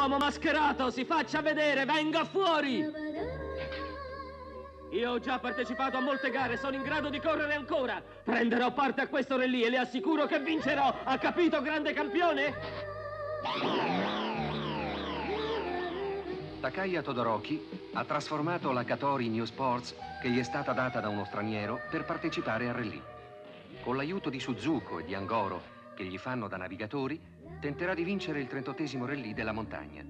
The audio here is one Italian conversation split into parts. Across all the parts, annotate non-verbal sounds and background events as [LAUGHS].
Uomo mascherato, si faccia vedere, venga fuori! Io ho già partecipato a molte gare, sono in grado di correre ancora. Prenderò parte a questo rally e le assicuro che vincerò. Ha capito, grande campione? Takaya Todoroki ha trasformato la Katori New Sports, che gli è stata data da uno straniero, per partecipare al rally. Con l'aiuto di Suzuko e di Angoro, che gli fanno da navigatori, tenterà di vincere il 38 rally della montagna.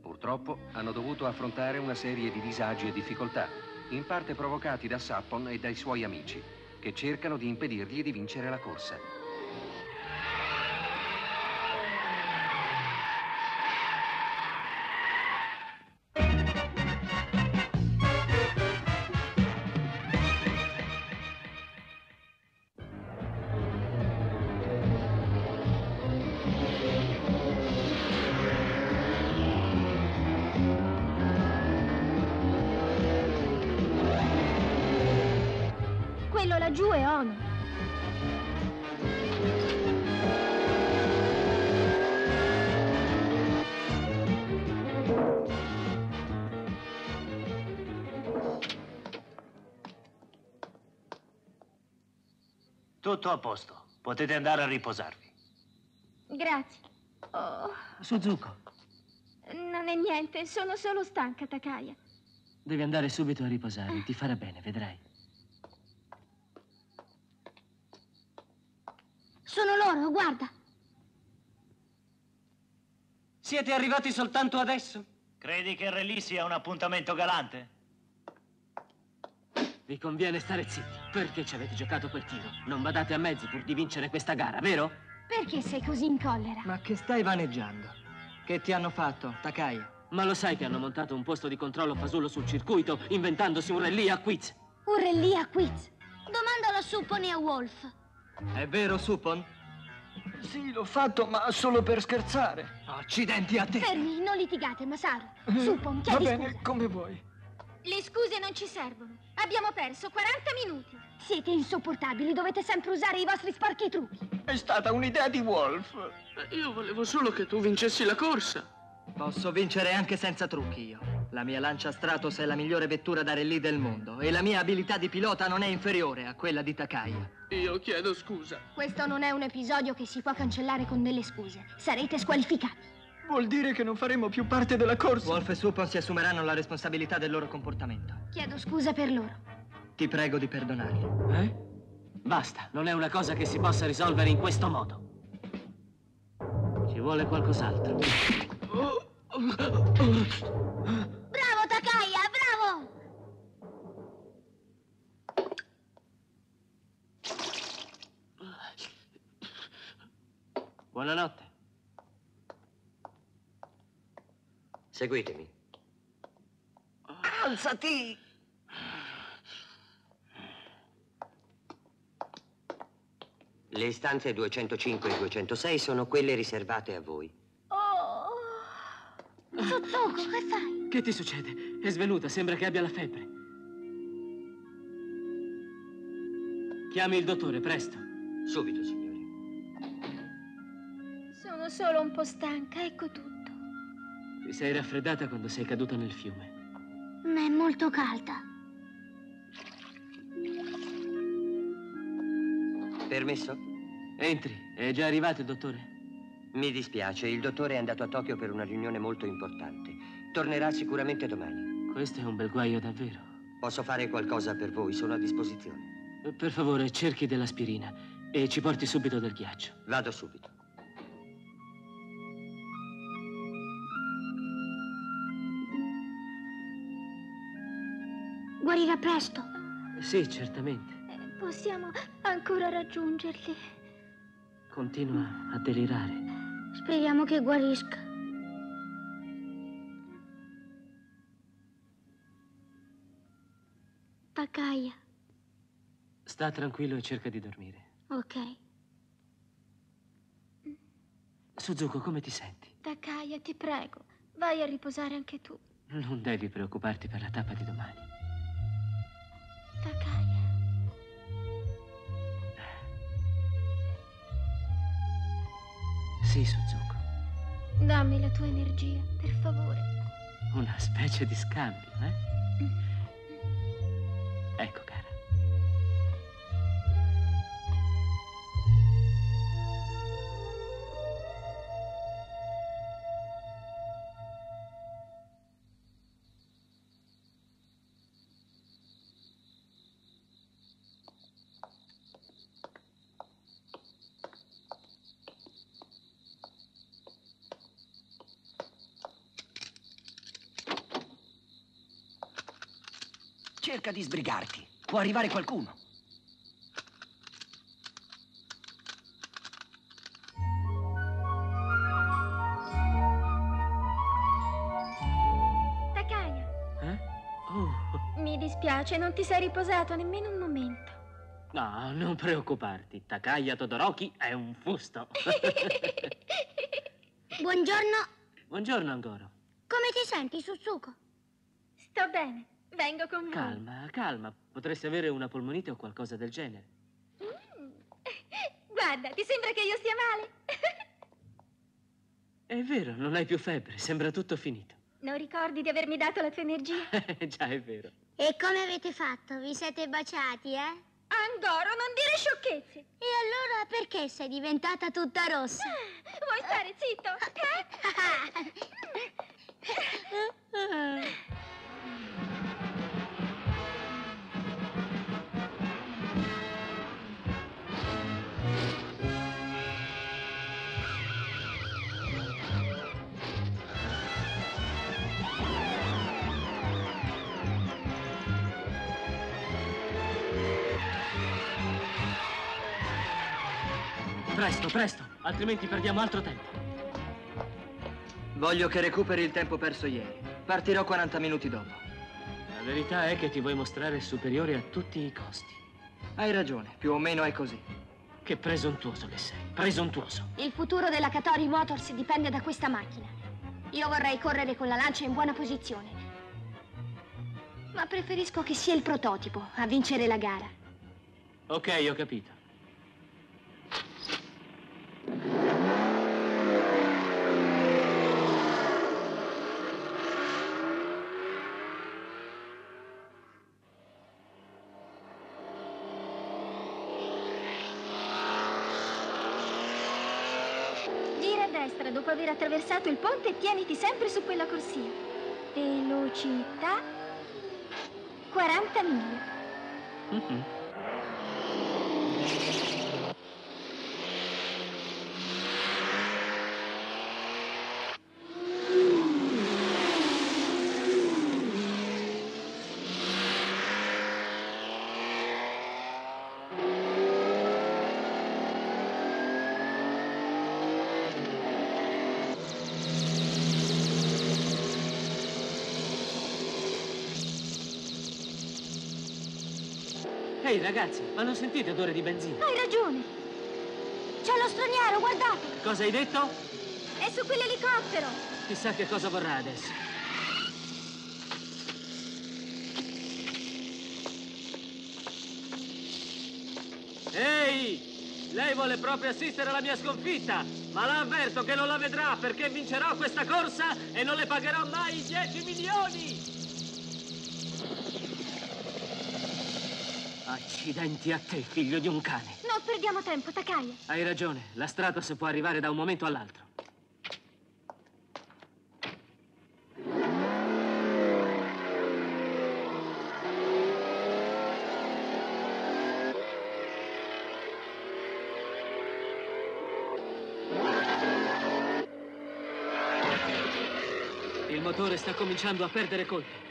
Purtroppo hanno dovuto affrontare una serie di disagi e difficoltà, in parte provocati da Sappon e dai suoi amici, che cercano di impedirgli di vincere la corsa. Tutto a posto. Potete andare a riposarvi. Grazie. Oh, Suzuko, non è niente, sono solo stanca, Takaya. devi andare subito a riposare, ti farà bene, vedrai. Sono loro, guarda. Siete arrivati soltanto adesso? Credi che il rally sia un appuntamento galante? Vi conviene stare zitti. Perché ci avete giocato quel tiro? Non badate a mezzi pur di vincere questa gara, vero? Perché sei così in collera? Ma che stai vaneggiando? Che ti hanno fatto, Takaya? Ma lo sai che hanno montato un posto di controllo fasullo sul circuito, inventandosi un rally a quiz? Un rally a quiz. Domandalo a Suppone e a Wolf. È vero, Supon? Sì, l'ho fatto, ma solo per scherzare. Accidenti a te! Fermi, non litigate, Masaru. Suppon, Va chiedi bene, scusa. come vuoi. Le scuse non ci servono. Abbiamo perso 40 minuti. Siete insopportabili, dovete sempre usare i vostri sporchi trucchi. È stata un'idea di Wolf. Io volevo solo che tu vincessi la corsa. Posso vincere anche senza trucchi io. La mia Lancia Stratos è la migliore vettura da rally del mondo e la mia abilità di pilota non è inferiore a quella di Takaya. Io chiedo scusa. Questo non è un episodio che si può cancellare con delle scuse. Sarete squalificati. Vuol dire che non faremo più parte della corsa. Wolf e Supon si assumeranno la responsabilità del loro comportamento. Chiedo scusa per loro. Ti prego di perdonarli. Eh? Basta, non è una cosa che si possa risolvere in questo modo. Ci vuole qualcos'altro. Bravo, Takaya, bravo! Buonanotte. Seguitemi. Alzati! Le stanze 205 e 206 sono quelle riservate a voi. Oh! Suzuko, che fai? Che ti succede? È svenuta, sembra che abbia la febbre. Chiami il dottore, presto. Subito, signore. Sono solo un po' stanca, ecco tutto. Ti sei raffreddata quando sei caduta nel fiume. Ma è molto calda. Permesso? Entri, è già arrivato il dottore? Mi dispiace, il dottore è andato a Tokyo per una riunione molto importante. Tornerà sicuramente domani. Questo è un bel guaio davvero. Posso fare qualcosa per voi, sono a disposizione. Per favore, cerchi dell'aspirina e ci porti subito del ghiaccio. Vado subito. Guarirà presto. Sì, certamente. Possiamo ancora raggiungerli. Continua a delirare. Speriamo che guarisca. Takaya, Sta tranquillo e cerca di dormire. ok. Suzuko, come ti senti? Takaya, ti prego, vai a riposare anche tu. Non devi preoccuparti per la tappa di domani. Takaya. Sì, Suzuko. Dammi la tua energia, per favore. Una specie di scambio, eh? Ecco, Cerca di sbrigarti. Può arrivare qualcuno. Takaya, Eh? Oh, mi dispiace, non ti sei riposato nemmeno un momento. no, non preoccuparti. Takaya Todoroki è un fusto. [LAUGHS] Buongiorno, Buongiorno, Angoro. come ti senti, Suzuko? Sto bene, vengo con voi. Calma, calma. Potresti avere una polmonite o qualcosa del genere. Mm. Guarda, ti sembra che io stia male? È vero, non hai più febbre, sembra tutto finito. Non ricordi di avermi dato la tua energia? [LAUGHS] Già, è vero. E come avete fatto? Vi siete baciati, eh? Angoro, non dire sciocchezze. E allora perché sei diventata tutta rossa? Vuoi stare zitto? [LAUGHS] Eh? [LAUGHS] Presto, presto, altrimenti perdiamo altro tempo. Voglio che recuperi il tempo perso ieri. Partirò 40 minuti dopo. La verità è che ti vuoi mostrare superiore a tutti i costi. Hai ragione, più o meno è così. Che presuntuoso che sei, presuntuoso. Il futuro della Katori Motors dipende da questa macchina. Io vorrei correre con la lancia in buona posizione. Ma preferisco che sia il prototipo a vincere la gara. Ok, ho capito. Dopo aver attraversato il ponte tieniti sempre su quella corsia. Velocità 40 miglia. Mhm. Ehi ragazzi, ma non sentite odore di benzina? Hai ragione. C'è lo straniero, guardate. Cosa hai detto? È su quell'elicottero. Chissà che cosa vorrà adesso. Ehi! Lei vuole proprio assistere alla mia sconfitta, ma la avverto che non la vedrà perché vincerò questa corsa e non le pagherò mai i 10 milioni! Accidenti a te, figlio di un cane. Non perdiamo tempo, Takaya. Hai ragione, la Stratos può arrivare da un momento all'altro. Il motore sta cominciando a perdere colpi.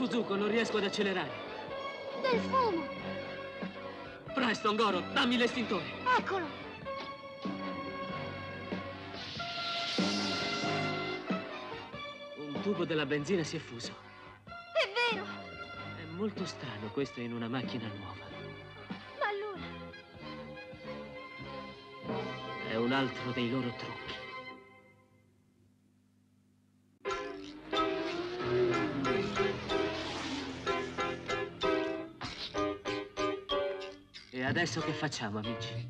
Suzuko, non riesco ad accelerare. Del fumo. Presto, Ngoro, dammi l'estintore. Eccolo. Un tubo della benzina si è fuso. È vero. È molto strano questo in una macchina nuova. Ma allora... È un altro dei loro trucchi. Adesso che facciamo, amici?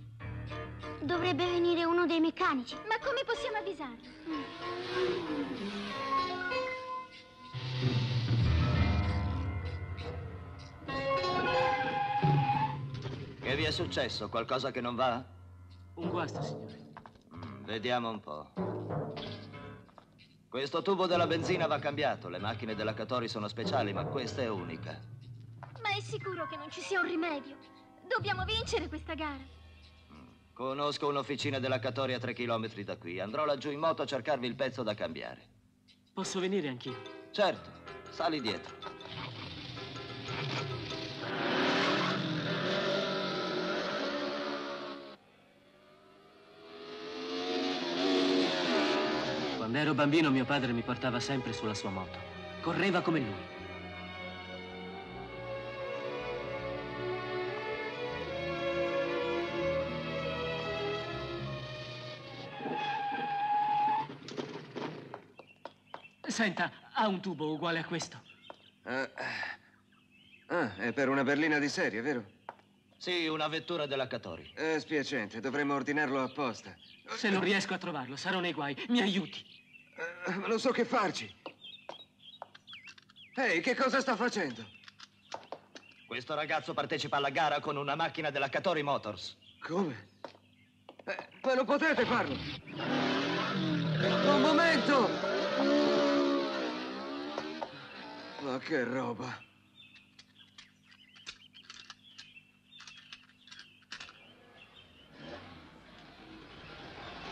Dovrebbe venire uno dei meccanici. Ma come possiamo avvisarlo? Che vi è successo? Qualcosa che non va? Un guasto, signore. Mm, vediamo un po'. Questo tubo della benzina va cambiato. Le macchine della Catori sono speciali, ma questa è unica. Ma è sicuro che non ci sia un rimedio? Dobbiamo vincere questa gara. Conosco un'officina della Catori a tre chilometri da qui. Andrò laggiù in moto a cercarvi il pezzo da cambiare. Posso venire anch'io? Certo, sali dietro. Quando ero bambino mio padre mi portava sempre sulla sua moto. Correva come lui. Senta, ha un tubo uguale a questo. Ah, ah, è per una berlina di serie, vero? Sì, una vettura della Catori. È spiacente, dovremmo ordinarlo apposta. Se non riesco a trovarlo, sarò nei guai. Mi aiuti. Eh, ma non so che farci. Ehi, che cosa sta facendo? Questo ragazzo partecipa alla gara con una macchina della Catori Motors. Come? Eh, ma non potete farlo! Un momento! Ma che roba!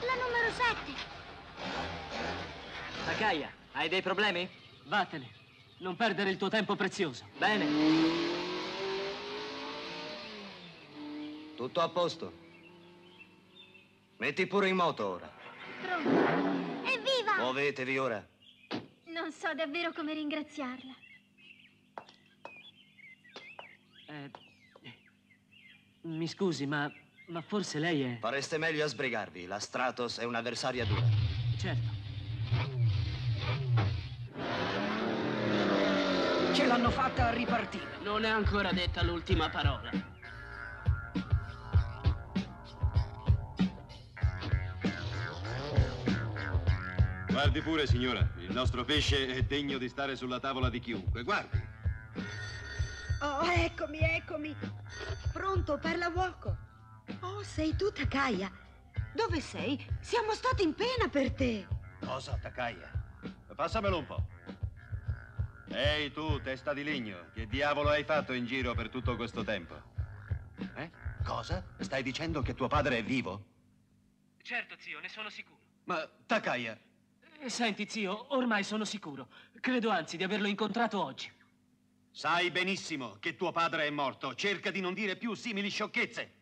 La numero 7. Takaya, hai dei problemi? Vattene. Non perdere il tuo tempo prezioso. Bene. Tutto a posto. Metti pure in moto ora. Pronto? Evviva! Muovetevi ora. Non so davvero come ringraziarla. Eh, mi scusi, ma, ma forse lei è... Fareste meglio a sbrigarvi. La Stratos è un'avversaria dura. Certo. Ce l'hanno fatta a ripartire. Non è ancora detta l'ultima parola. Guardi pure, signora. Il nostro pesce è degno di stare sulla tavola di chiunque. Guardi. Oh, eccomi, eccomi. Pronto, parla uoco. Oh, sei tu, Takaya. Dove sei? Siamo stati in pena per te. Cosa, Takaya? Passamelo un po'. Ehi tu, testa di legno, che diavolo hai fatto in giro per tutto questo tempo? Eh? Cosa? Stai dicendo che tuo padre è vivo? Certo, zio, ne sono sicuro. Ma, Takaya, Eh, Senti, zio, ormai sono sicuro. Credo anzi di averlo incontrato oggi. Sai benissimo che tuo padre è morto. Cerca di non dire più simili sciocchezze.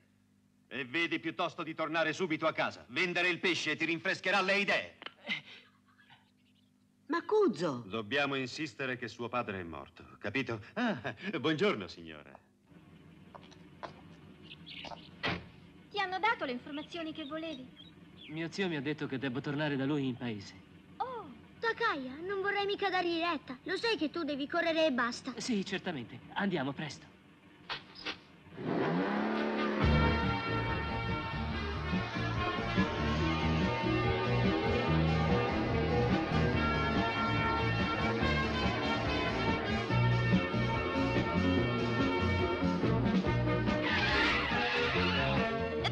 E vedi piuttosto di tornare subito a casa. Vendere il pesce ti rinfrescherà le idee. Ma Cuzzo, Dobbiamo insistere che suo padre è morto, capito? Ah, buongiorno, signora. Ti hanno dato le informazioni che volevi? Mio zio mi ha detto che devo tornare da lui in paese. Takaya, non vorrei mica dargli retta. Lo sai che tu devi correre e basta. Sì, certamente. Andiamo presto.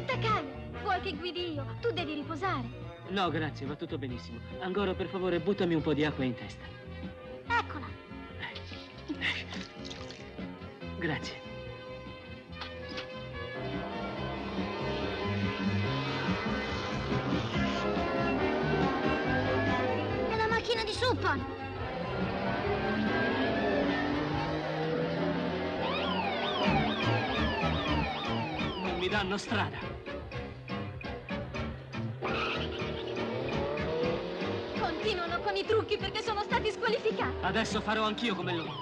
Takaya, vuoi che guidi io? Tu devi riposare. No, grazie, va tutto benissimo. Angoro, per favore, buttami un po' di acqua in testa. Eccola. Grazie. È la macchina di Suppan. Non mi danno strada. Con i trucchi perché sono stati squalificati. Adesso farò anch'io come loro.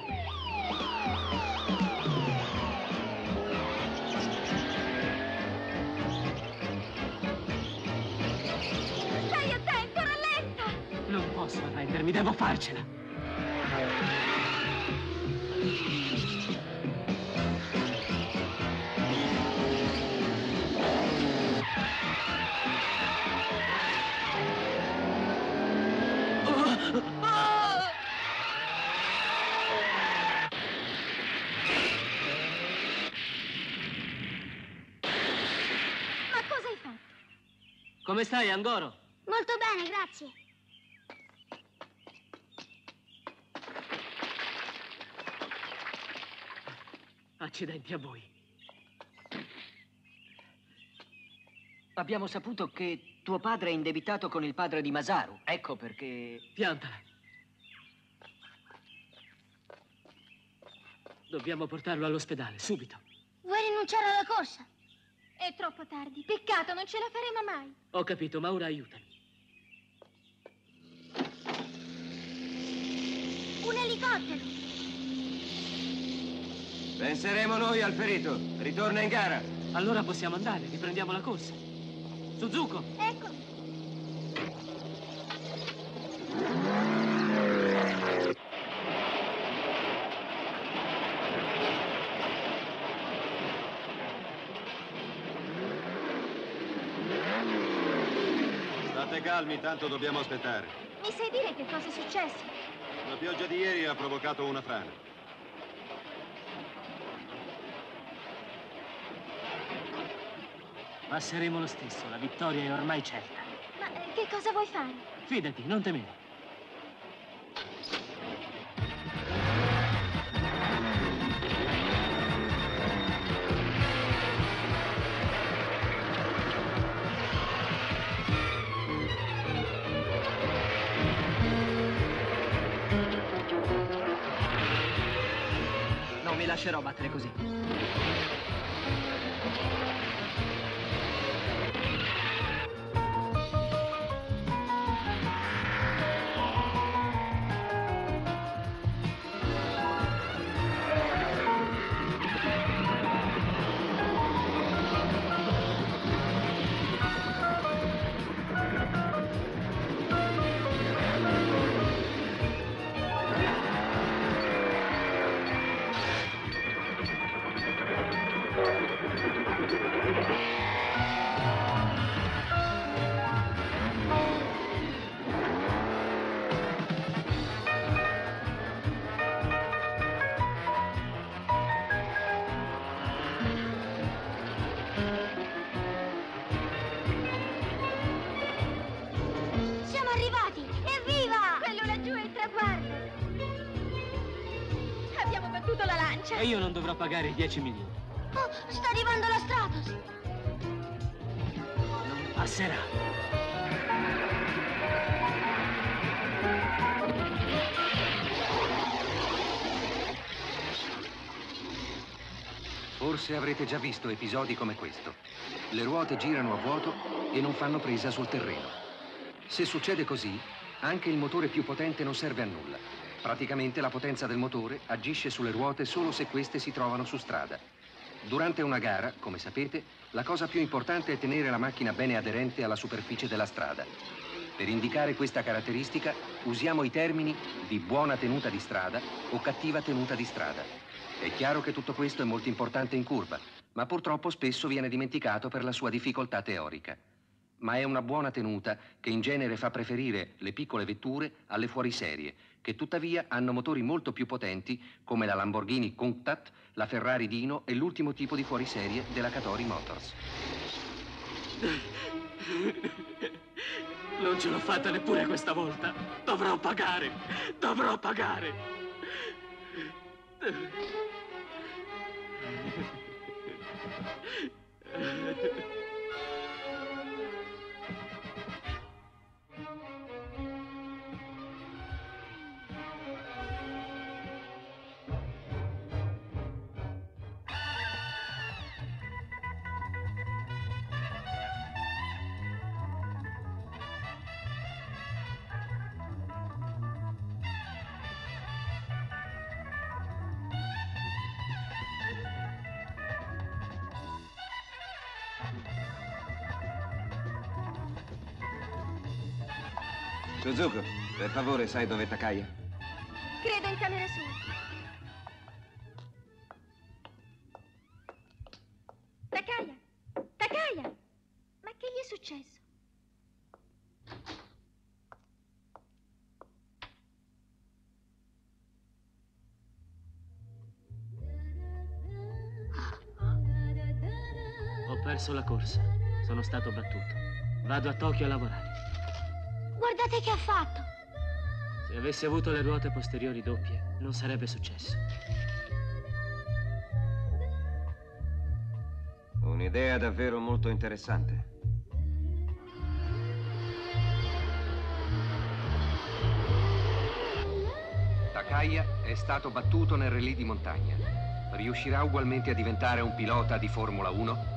Stai attento, rallenta! Non posso arrendermi, devo farcela. Come stai, Angoro? Molto bene, grazie. Accidenti a voi. Abbiamo saputo che tuo padre è indebitato con il padre di Masaru. Ecco perché... Piantala. Dobbiamo portarlo all'ospedale, subito. Vuoi rinunciare alla corsa? È troppo tardi. Peccato, non ce la faremo mai. Ho capito, ma ora aiutami. Un elicottero. Penseremo noi al ferito. Ritorna in gara. Allora possiamo andare, riprendiamo la corsa. Suzuko! Eccomi. Calmi, tanto dobbiamo aspettare. Mi sai dire che cosa è successo? La pioggia di ieri ha provocato una frana. Passeremo lo stesso, la vittoria è ormai certa. Ma eh, che cosa vuoi fare? Fidati, non temere. Lascerò battere così. Lancia. E io non dovrò pagare i 10 milioni. Oh, sta arrivando la Stratos! Non passerà. Forse avrete già visto episodi come questo. Le ruote girano a vuoto e non fanno presa sul terreno. Se succede così, anche il motore più potente non serve a nulla. Praticamente la potenza del motore agisce sulle ruote solo se queste si trovano su strada. Durante una gara, come sapete, la cosa più importante è tenere la macchina bene aderente alla superficie della strada. Per indicare questa caratteristica usiamo i termini di buona tenuta di strada o cattiva tenuta di strada. È chiaro che tutto questo è molto importante in curva, ma purtroppo spesso viene dimenticato per la sua difficoltà teorica. Ma è una buona tenuta che in genere fa preferire le piccole vetture alle fuoriserie, che tuttavia hanno motori molto più potenti come la Lamborghini Countach, la Ferrari Dino e l'ultimo tipo di fuoriserie della Catori Motors. Non ce l'ho fatta neppure questa volta. Dovrò pagare. Dovrò pagare. Suzuko, per favore, sai dove è Takaya? Credo in camera sua. Takaya! Takaya! Ma che gli è successo? Ho perso la corsa. Sono stato battuto. Vado a Tokyo a lavorare. Guardate che ha fatto. Se avessi avuto le ruote posteriori doppie, non sarebbe successo. Un'idea davvero molto interessante. Takaya è stato battuto nel rally di montagna. Riuscirà ugualmente a diventare un pilota di Formula 1?